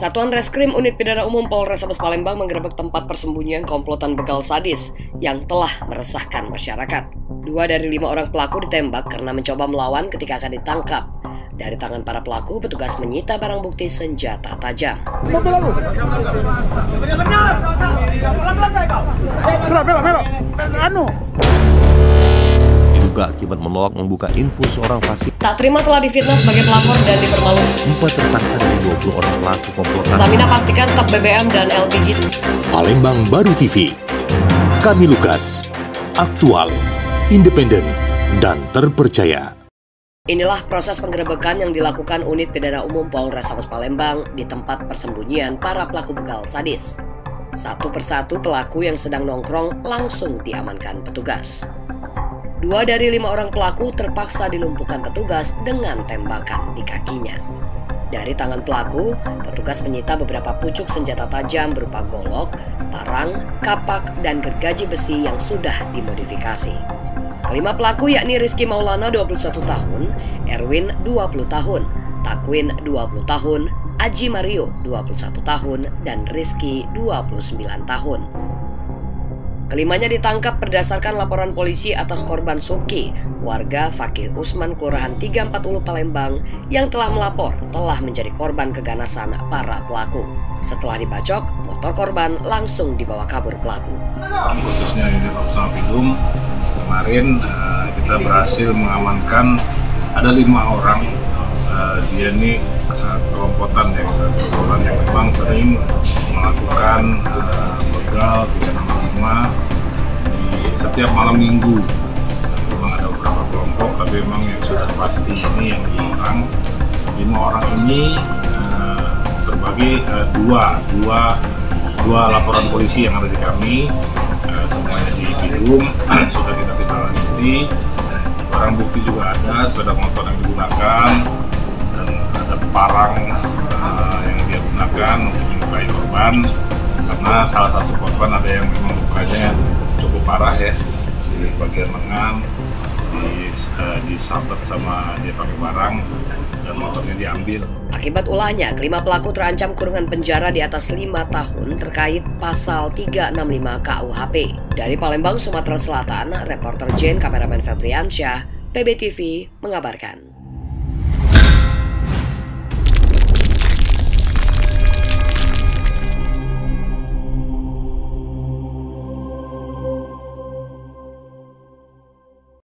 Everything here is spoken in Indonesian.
Satuan Reskrim Unit Pidana Umum Polrestabes Palembang menggerebek tempat persembunyian komplotan begal sadis yang telah meresahkan masyarakat. Dua dari lima orang pelaku ditembak karena mencoba melawan ketika akan ditangkap. Dari tangan para pelaku, petugas menyita barang bukti senjata tajam. Anu. Diduga akibat menolak membuka info seorang fasik. Tak terima telah difitnah sebagai pelapor dan dipermalukan. Empat tersangka dari 20 orang pelaku komplotan. Pertamina pastikan stok BBM dan LPG Palembang Baru TV. Kami Lukas. Aktual, independen, dan terpercaya. Inilah proses penggerebekan yang dilakukan unit pidana umum Polrestabes Palembang di tempat persembunyian para pelaku begal sadis. Satu persatu pelaku yang sedang nongkrong langsung diamankan petugas. Dua dari lima orang pelaku terpaksa dilumpuhkan petugas dengan tembakan di kakinya. Dari tangan pelaku, petugas menyita beberapa pucuk senjata tajam berupa golok, parang, kapak, dan gergaji besi yang sudah dimodifikasi. Kelima pelaku yakni Rizky Maulana 21 tahun, Erwin 20 tahun, Takwin 20 tahun, Aji Mario 21 tahun, dan Rizky 29 tahun. Kelimanya ditangkap berdasarkan laporan polisi atas korban Suki, warga Fakih Usman Kelurahan 340 Palembang yang telah melapor telah menjadi korban keganasan para pelaku. Setelah dibacok, motor korban langsung dibawa kabur pelaku. khususnya unit Opsal Pidum kemarin eh, kita berhasil mengamankan ada lima orang Eh, dia ini kelompokan yang kelompokan yang memang sering melakukan eh, setiap malam minggu. Memang ada beberapa kelompok tapi memang yang sudah pasti ini yang lima orang. Lima orang ini eh, terbagi eh, dua dua dua laporan polisi yang ada di kami. Eh, semuanya di Bidung sudah kita tindak barang bukti juga ada sepeda motor yang digunakan dan ada parang yang dia gunakan untuk melukai korban. Karena salah satu korban ada yang memang lukanya cukup parah ya di bagian lengan di eh, disabet sama dia pakai barang dan motornya diambil Akibat ulahnya, kelima pelaku terancam kurungan penjara di atas lima tahun terkait pasal 365 KUHP. Dari Palembang, Sumatera Selatan, reporter Jane, kameramen Febriansyah, PBTV mengabarkan.